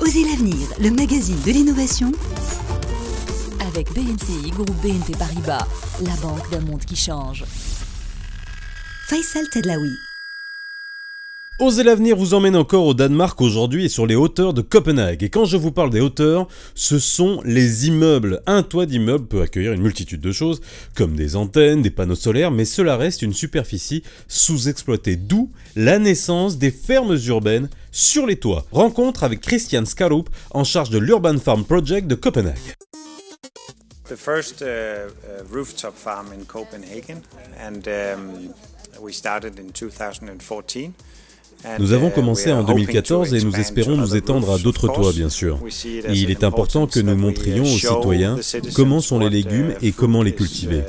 Osez l'avenir, le magazine de l'innovation avec BNCI, groupe BNP Paribas, la banque d'un monde qui change. Faisal Tedlaoui. Osez l'avenir vous emmène encore au Danemark aujourd'hui et sur les hauteurs de Copenhague. Et quand je vous parle des hauteurs, ce sont les immeubles. Un toit d'immeuble peut accueillir une multitude de choses, comme des antennes, des panneaux solaires, mais cela reste une superficie sous-exploitée. D'où la naissance des fermes urbaines sur les toits. Rencontre avec Christian Skarup en charge de l'Urban Farm Project de Copenhague. The first uh, uh, rooftop farm in Copenhagen, and um, we started in 2014. Nous avons commencé en 2014 et nous espérons nous étendre à d'autres toits, bien sûr. Et il est important que nous montrions aux citoyens comment sont les légumes et comment les cultiver.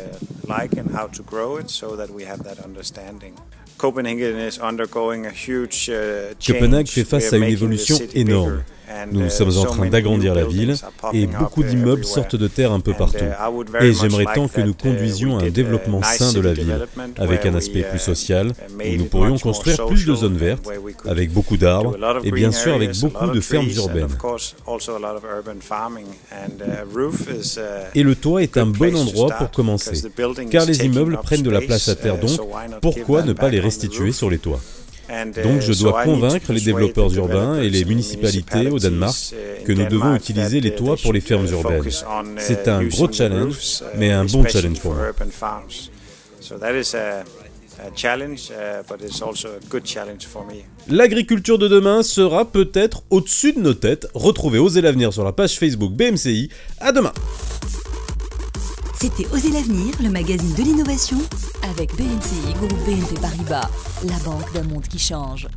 Copenhague fait face à une évolution énorme. Nous sommes en train d'agrandir la ville et beaucoup d'immeubles sortent de terre un peu partout. Et j'aimerais tant que nous conduisions à un développement sain de la ville, avec un aspect plus social, où nous pourrions construire plus de zones vertes, avec beaucoup d'arbres et bien sûr avec beaucoup de fermes urbaines. Et le toit est un bon endroit pour commencer, car les immeubles prennent de la place à terre. donc, pourquoi ne pas les restituer sur les toits? Donc je dois convaincre les développeurs urbains et les municipalités au Danemark que nous devons utiliser les toits pour les fermes urbaines. C'est un gros challenge, mais un bon challenge pour moi. L'agriculture de demain sera peut-être au-dessus de nos têtes. Retrouvez Oser l'avenir sur la page Facebook BMCI. À demain. C'était Oser l'avenir, le magazine de l'innovation avec BNCI, groupe BNP Paribas, la banque d'un monde qui change.